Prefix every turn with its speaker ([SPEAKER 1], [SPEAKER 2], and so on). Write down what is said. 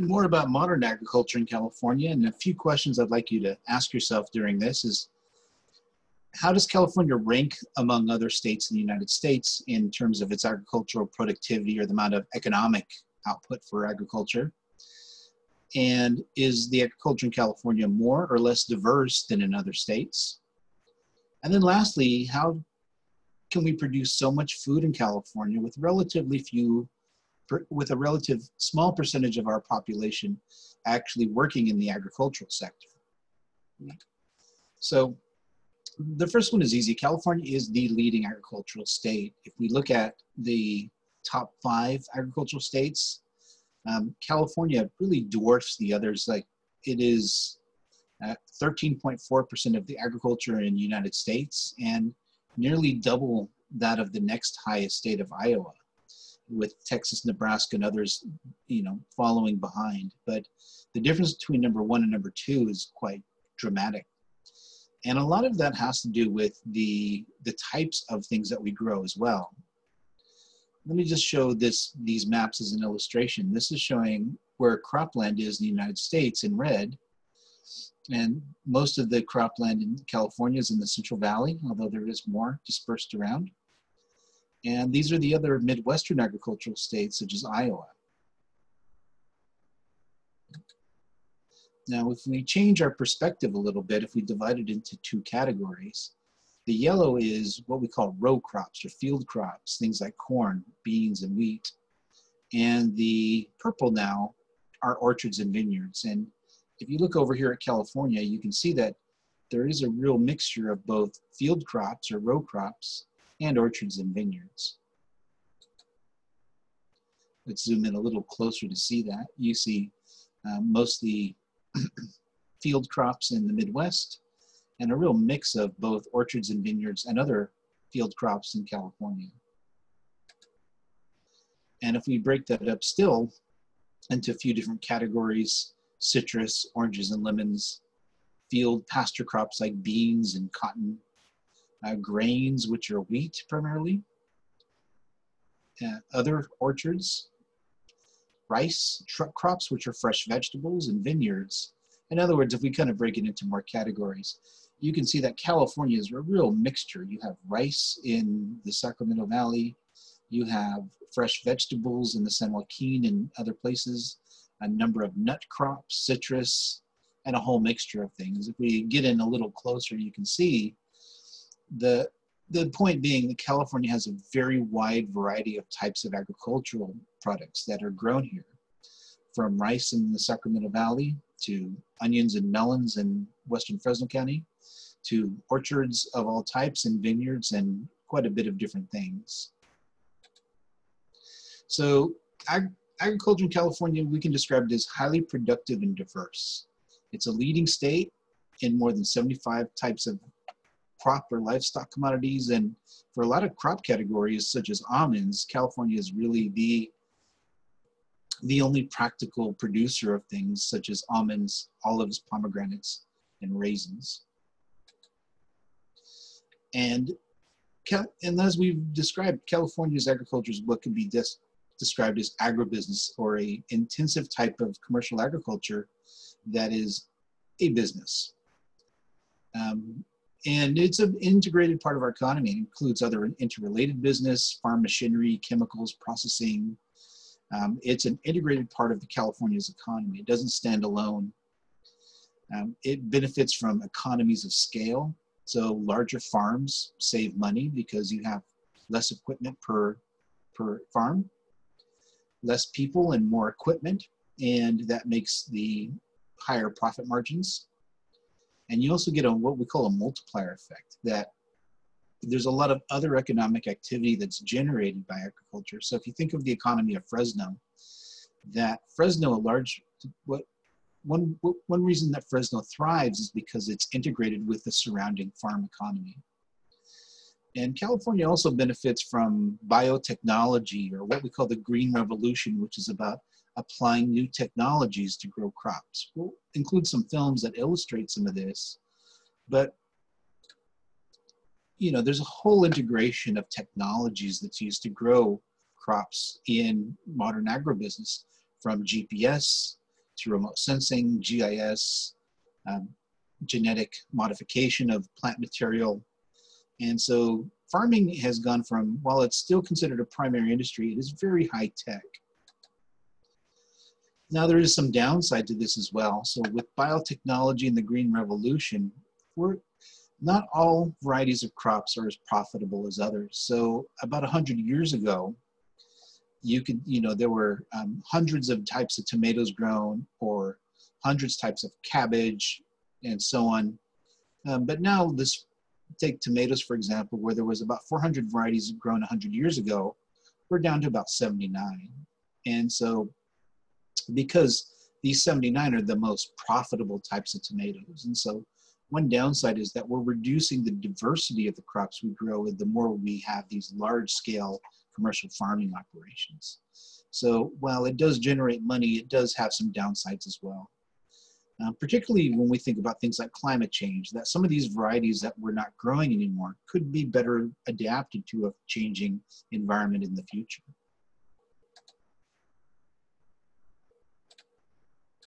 [SPEAKER 1] more about modern agriculture in California. And a few questions I'd like you to ask yourself during this is how does California rank among other states in the United States in terms of its agricultural productivity or the amount of economic output for agriculture? And is the agriculture in California more or less diverse than in other states? And then lastly, how can we produce so much food in California with relatively few, with a relative small percentage of our population actually working in the agricultural sector? So the first one is easy. California is the leading agricultural state. If we look at the top five agricultural states, um, California really dwarfs the others. Like it is 13.4% of the agriculture in the United States and nearly double that of the next highest state of Iowa, with Texas, Nebraska, and others, you know, following behind. But the difference between number one and number two is quite dramatic. And a lot of that has to do with the, the types of things that we grow as well. Let me just show this these maps as an illustration. This is showing where cropland is in the United States in red, and most of the cropland in California is in the Central Valley, although there is more dispersed around. And these are the other Midwestern agricultural states, such as Iowa. Now, if we change our perspective a little bit, if we divide it into two categories, the yellow is what we call row crops or field crops, things like corn, beans, and wheat. And the purple now are orchards and vineyards. And if you look over here at California, you can see that there is a real mixture of both field crops or row crops and orchards and vineyards. Let's zoom in a little closer to see that. You see uh, mostly field crops in the Midwest and a real mix of both orchards and vineyards and other field crops in California. And if we break that up still into a few different categories, citrus, oranges and lemons, field pasture crops like beans and cotton, uh, grains, which are wheat primarily, uh, other orchards, rice truck crops, which are fresh vegetables, and vineyards. In other words, if we kind of break it into more categories, you can see that California is a real mixture. You have rice in the Sacramento Valley, you have fresh vegetables in the San Joaquin and other places, a number of nut crops, citrus, and a whole mixture of things. If we get in a little closer, you can see the the point being that California has a very wide variety of types of agricultural products that are grown here, from rice in the Sacramento Valley to onions and melons in western Fresno County, to orchards of all types and vineyards and quite a bit of different things. So ag agriculture in California, we can describe it as highly productive and diverse. It's a leading state in more than 75 types of crop or livestock commodities. And for a lot of crop categories, such as almonds, California is really the, the only practical producer of things such as almonds, olives, pomegranates, and raisins. And, and as we've described, California's agriculture is what can be described as agribusiness or a intensive type of commercial agriculture that is a business. Um, and it's an integrated part of our economy. It includes other interrelated business, farm machinery, chemicals, processing. Um, it's an integrated part of the California's economy. It doesn't stand alone. Um, it benefits from economies of scale. So larger farms save money because you have less equipment per, per farm less people and more equipment, and that makes the higher profit margins. And you also get a what we call a multiplier effect that there's a lot of other economic activity that's generated by agriculture. So if you think of the economy of Fresno, that Fresno, a large, what one one reason that Fresno thrives is because it's integrated with the surrounding farm economy. And California also benefits from biotechnology or what we call the green revolution, which is about applying new technologies to grow crops. We'll include some films that illustrate some of this, but you know, there's a whole integration of technologies that's used to grow crops in modern agribusiness, from GPS to remote sensing, GIS, um, genetic modification of plant material. And so farming has gone from, while it's still considered a primary industry, it is very high tech. Now there is some downside to this as well. So with biotechnology and the green revolution, we're, not all varieties of crops are as profitable as others. So about 100 years ago, you could, you know, there were um, hundreds of types of tomatoes grown or hundreds types of cabbage and so on. Um, but now this, take tomatoes for example, where there was about 400 varieties grown 100 years ago, we're down to about 79. And so because these 79 are the most profitable types of tomatoes. And so one downside is that we're reducing the diversity of the crops we grow with the more we have these large scale commercial farming operations. So while it does generate money, it does have some downsides as well. Uh, particularly when we think about things like climate change, that some of these varieties that we're not growing anymore could be better adapted to a changing environment in the future.